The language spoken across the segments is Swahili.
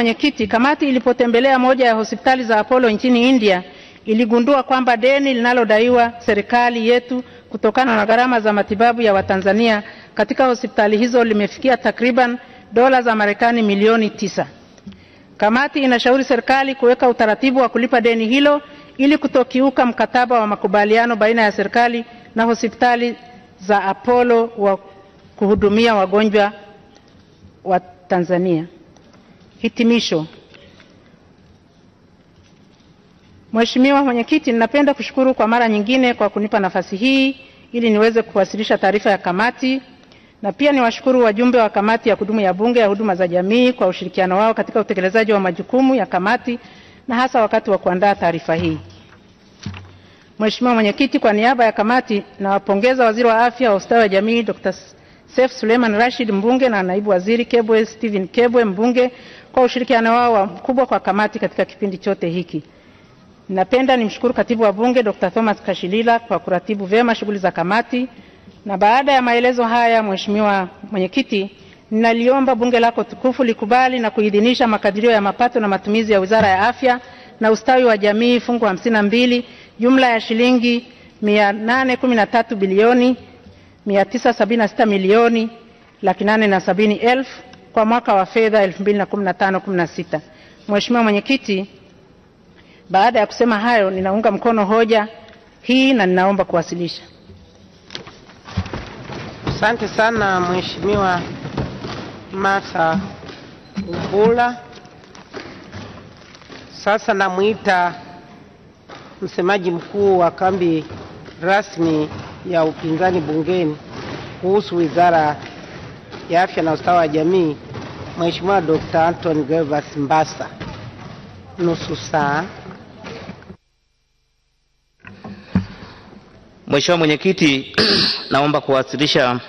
Mwenyekiti, kamati ilipotembelea moja ya hospitali za Apollo nchini India iligundua kwamba deni linalodaiwa serikali yetu kutokana na gharama za matibabu ya Watanzania katika hospitali hizo limefikia takriban dola za Marekani milioni tisa. Kamati inashauri serikali kuweka utaratibu wa kulipa deni hilo ili kutokiuka mkataba wa makubaliano baina ya serikali na hospitali za Apollo wa kuhudumia wagonjwa wa Tanzania. Hitimisho. Mheshimiwa Mwenyekiti, ninapenda kushukuru kwa mara nyingine kwa kunipa nafasi hii ili niweze kuwasilisha taarifa ya kamati na pia niwashukuru wajumbe wa kamati ya kudumu ya Bunge ya huduma za jamii kwa ushirikiano wao katika utekelezaji wa majukumu ya kamati na hasa wakati wa kuandaa taarifa hii. Mheshimiwa Mwenyekiti, kwa niaba ya kamati nawapongeza Waziri wa Afya wa Ustawi wa Jamii Dr. Seif Suleiman Rashid Mbunge na Naibu Waziri Kebwe Stephen Kebwe Mbunge kwa ushirikiano wao mkubwa kwa kamati katika kipindi chote hiki. Napenda nimshukuru Katibu wa Bunge Dr. Thomas Kashilila kwa kuratibu vyema shughuli za kamati. Na baada ya maelezo haya, Mheshimiwa Mwenyekiti, ninaliomba Bunge lako tukufu likubali na kuidhinisha makadirio ya mapato na matumizi ya Wizara ya Afya na Ustawi wa Jamii fungu hamsini na mbili jumla ya shilingi 813 bilioni 976 milioni laki nane na sabini elfu kwa mwaka wa fedha 2015-16. Mheshimiwa Mwenyekiti, baada ya kusema hayo, ninaunga mkono hoja hii na ninaomba kuwasilisha. Asante sana Mheshimiwa Martha Wambura. Sasa namwita msemaji mkuu wa kambi rasmi ya upinzani bungeni kuhusu Wizara ya Afya na Ustawi wa Jamii, Mheshimiwa Dr. Anton Gervas Mbassa. Nusu saa. Mheshimiwa Mwenyekiti, naomba kuwasilisha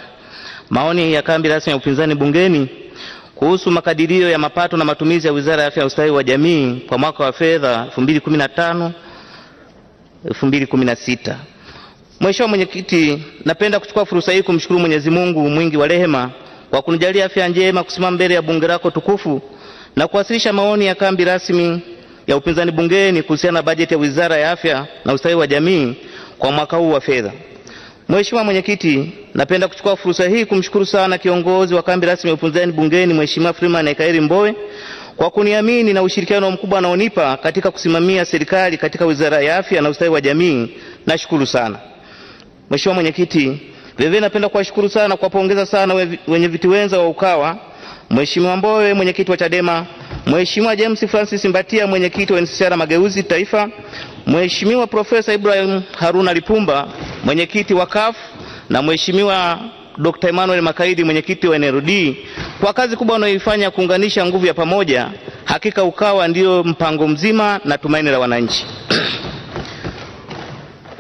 maoni ya kambi rasmi ya upinzani bungeni kuhusu makadirio ya mapato na matumizi ya Wizara ya Afya na Ustawi wa Jamii kwa mwaka wa fedha 2015 2016. Mheshimiwa Mwenyekiti, napenda kuchukua fursa hii kumshukuru Mwenyezi Mungu mwingi wa rehema kwa kunijalia afya njema kusimama mbele ya bunge lako tukufu na kuwasilisha maoni ya kambi rasmi ya upinzani bungeni kuhusiana na bajeti ya Wizara ya Afya na Ustawi wa Jamii kwa mwaka huu wa fedha. Mheshimiwa Mwenyekiti, napenda kuchukua fursa hii kumshukuru sana kiongozi wa kambi rasmi ya upinzani bungeni Mheshimiwa Freeman Aikaeli Mbowe kwa kuniamini na ushirikiano mkubwa anaonipa katika kusimamia serikali katika Wizara ya Afya na Ustawi wa Jamii. Nashukuru sana. Mheshimiwa Mwenyekiti, vilevile napenda kuwashukuru sana kuwapongeza sana we- wenye viti wenza wa Ukawa, Mheshimiwa Mbowe mwenyekiti wa Chadema, Mheshimiwa James Francis Mbatia mwenyekiti wa NCCR Mageuzi Taifa, Mheshimiwa Profesa Ibrahim Haruna Lipumba mwenyekiti wa CUF na Mheshimiwa Dr. Emmanuel Makaidi mwenyekiti wa NLD kwa kazi kubwa wanayoifanya kuunganisha nguvu ya pamoja. Hakika Ukawa ndio mpango mzima na tumaini la wananchi.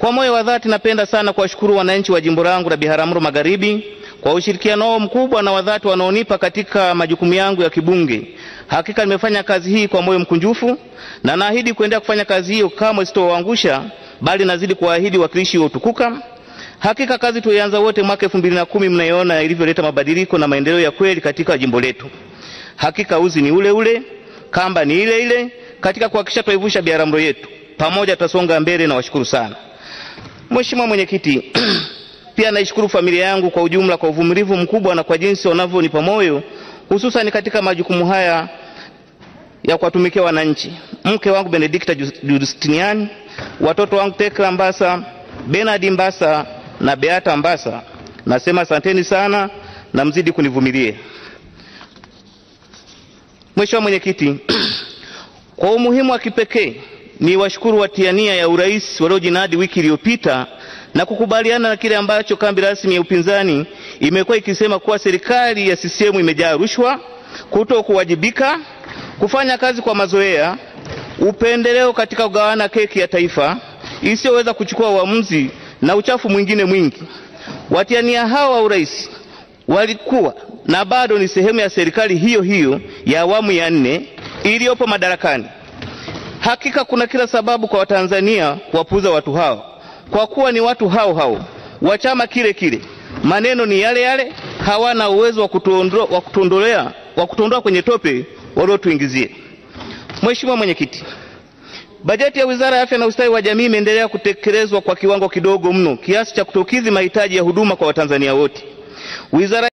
Kwa moyo wa dhati napenda sana kuwashukuru wananchi wa jimbo langu la Biharamulo Magharibi kwa ushirikiano wao mkubwa na wadhati wanaonipa katika majukumu yangu ya kibunge. Hakika nimefanya kazi hii kwa moyo mkunjufu na naahidi kuendelea kufanya kazi hiyo, kamwe sitowaangusha, bali nazidi kuwaahidi wakilishi wa utukuka. Hakika kazi tulianza wote mwaka elfu mbili na kumi mnaiona ilivyoleta mabadiliko na maendeleo ya kweli katika jimbo letu. Hakika uzi ni ule ule, kamba ni ile ile katika kuhakikisha tunaivusha Biharamulo yetu. Pamoja tutasonga mbele na washukuru sana. Mheshimiwa Mwenyekiti, pia naishukuru familia yangu kwa ujumla kwa uvumilivu mkubwa na kwa jinsi wanavyonipa moyo hususan katika majukumu haya ya kuwatumikia wananchi. Mke wangu Benedikta Justiniani, watoto wangu Tekla Mbasa, Bernard Mbasa na Beata Mbasa, nasema asanteni sana na mzidi kunivumilia. Mheshimiwa Mwenyekiti, kwa umuhimu wa kipekee ni washukuru watiania ya urais waliojinadi wiki iliyopita na kukubaliana na kile ambacho kambi rasmi ya upinzani imekuwa ikisema kuwa serikali ya CCM imejaa rushwa, kuto kuwajibika, kufanya kazi kwa mazoea, upendeleo katika kugawana keki ya taifa isiyoweza kuchukua uamuzi na uchafu mwingine mwingi. Watiania hao wa urais walikuwa na bado ni sehemu ya serikali hiyo hiyo ya awamu ya nne iliyopo madarakani. Hakika kuna kila sababu kwa Watanzania kuwapuuza watu hao, kwa kuwa ni watu hao hao wa chama kile kile, maneno ni yale yale, hawana uwezo wa kutuondoa wa kutuondolea wa kutuondoa kwenye tope waliotuingizia. Mheshimiwa Mwenyekiti, bajeti ya Wizara ya Afya na Ustawi wa Jamii imeendelea kutekelezwa kwa kiwango kidogo mno kiasi cha kutokidhi mahitaji ya huduma kwa Watanzania wote. Wizara